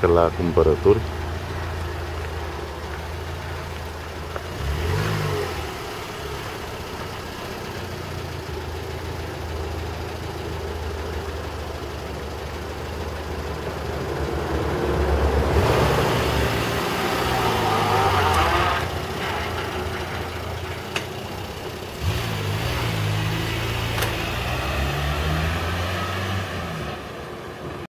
la cumpărături.